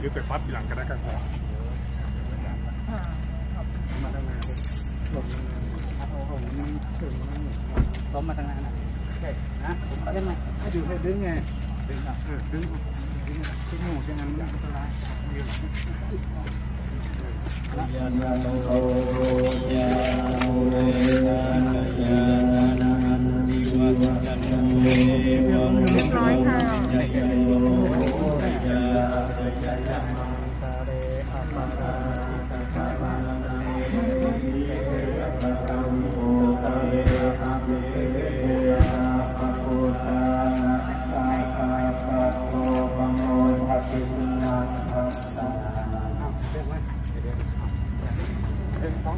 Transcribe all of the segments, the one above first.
หรือไปพับทีหลังก็ได้ครับมาทำงานหลบงานเอาของมันถึงมัน ซ้อมมาตั้งนานนะใช่นะผมเล่นไหม ให้ดูให้ดึงไง ดึงอ่ะ เออดึงดึงดึงหมูอย่างนั้นมันอันตรายยืน ยานาโตยาโมเรนะยานานันติวัจันโมวัง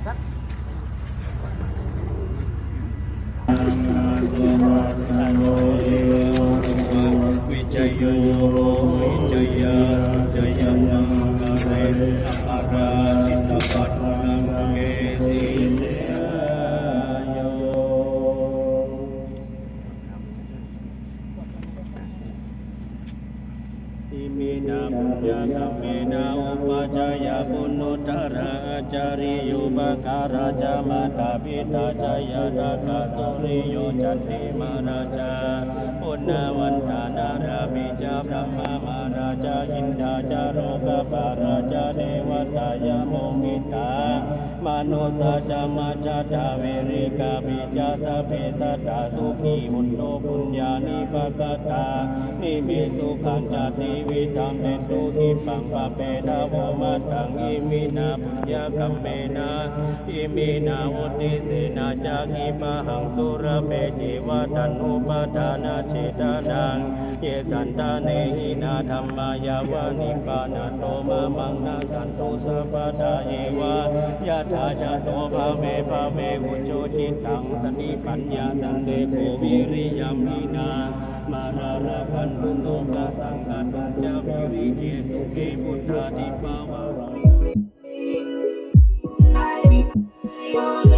cắt Imina องทักวิจัยโยวิจัยาจัยมังกะเรอปาราจิตตปัตนังเกสีเสโยอิมินาปุญญาคัมเมนาอุปจายาปุณุตระจาริยุปการาจามาตาปิตาจายาตากาสุริโยจันติมาราชาปุณณวันตานารามิจาพระมามาราชาอินทาจาโรกปาราชาเทว ตายาโมมิตามนุสาจามาจาตาเวริกาปิจาสพเพสัตตาสุขีมุนโตปุญญานิปกตานิ เม สุขัง จะ ติวิธัง เทนตุ ขิปปังปาเปถะ โวมะตังอิมินาปุญญะกัมเมนะ อิมินาอุททิเสนะ จะ ขิปปาหังสุละเภ เจวะตัณหุปาทานะเฉทะนังเยสันตาเนหินาธัมมายาวะ นิพพานะโตมะมังนัสสันตุสัพพะทาเยวะ ยัตถะ ชาโตภะเว ภะเวอุชุจิตังสติปัญญาสันเตโกวิริยมีนามาราราคันตุโตะสังกัตุจ้าวิริเยสุเกพุทธาติปาวะ Thank.